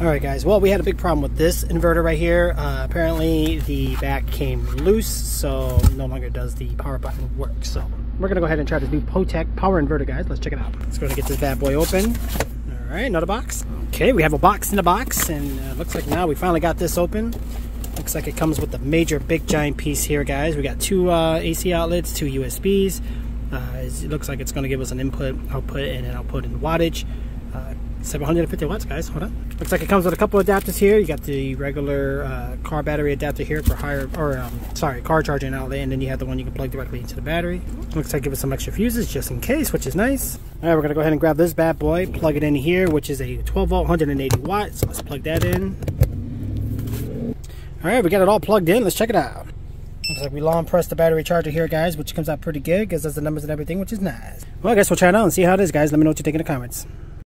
All right, guys. Well, we had a big problem with this inverter right here. Uh, apparently, the back came loose, so no longer does the power button work. So we're gonna go ahead and try this new Potek power inverter, guys. Let's check it out. Let's go and get this bad boy open. All right, another box. Okay, we have a box in the box, and uh, looks like now we finally got this open. Looks like it comes with a major big giant piece here, guys. We got two uh, AC outlets, two USBs. Uh, it looks like it's going to give us an input, output, and an output in wattage. Uh, 750 watts, guys. Hold on. Looks like it comes with a couple adapters here. You got the regular uh, car battery adapter here for higher, or um, sorry, car charging outlet, and then you have the one you can plug directly into the battery. Looks like give us some extra fuses just in case, which is nice. All right, we're gonna go ahead and grab this bad boy, plug it in here, which is a 12 volt, 180 watts. So let's plug that in. All right, we got it all plugged in. Let's check it out. Looks like we long press the battery charger here, guys, which comes out pretty good, because does the numbers and everything, which is nice. Well, I guess we'll try it out and see how it is, guys. Let me know what you think in the comments.